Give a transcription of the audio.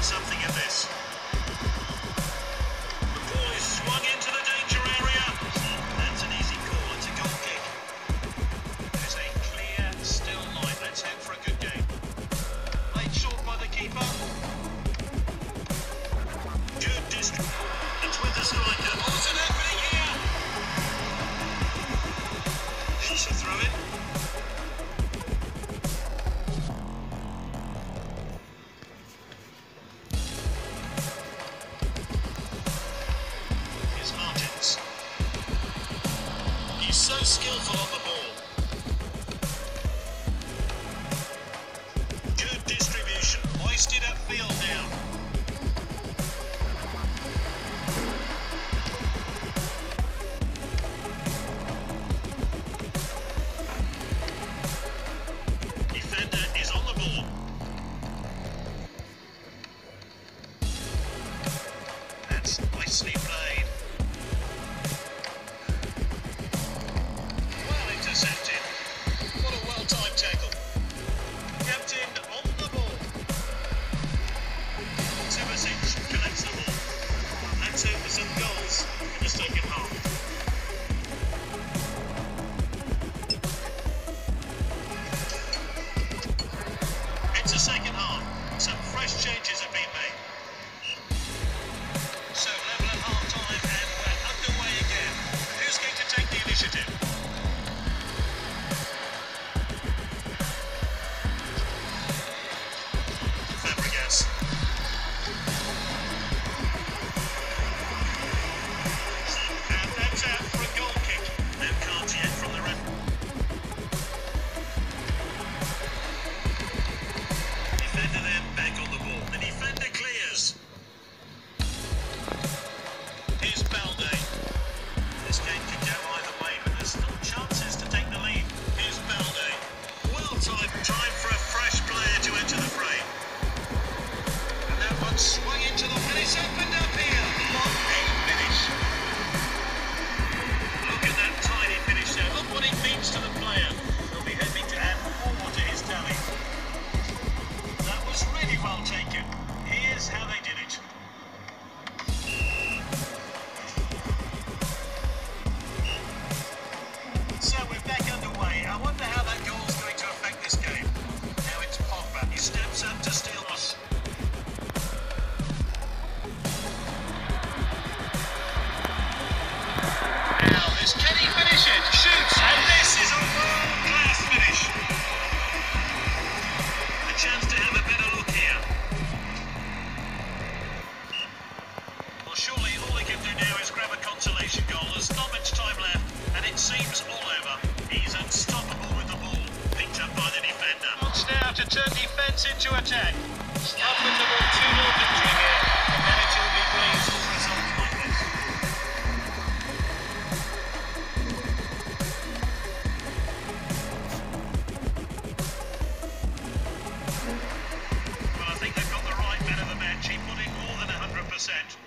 make something of this. The ball is swung into the danger area. That's an easy call. It's a goal kick. There's a clear, still line. Let's head for a good game. Played short by the keeper. Good distance. nicely played. Well intercepted. What a well-timed tackle. Kept Captain on the ball. Tibasic collects the ball. That's over some goals in the second half. It's a second. Initiative. Really well taken. Here's how they did it. Well, surely all he can do now is grab a consolation goal. There's not much time left, and it seems all over. He's unstoppable with the ball, picked up by the defender. Wants now to turn defence into attack. Stop with the ball, 2-0 victory here, and it will be pleased. Well, I think they've got the right man of the match. He put in more than 100%.